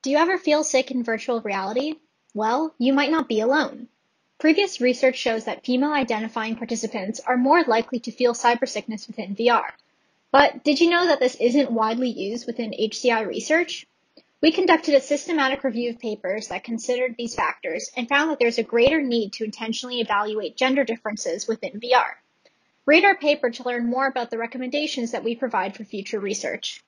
Do you ever feel sick in virtual reality? Well, you might not be alone. Previous research shows that female identifying participants are more likely to feel cybersickness within VR. But did you know that this isn't widely used within HCI research? We conducted a systematic review of papers that considered these factors and found that there's a greater need to intentionally evaluate gender differences within VR. Read our paper to learn more about the recommendations that we provide for future research.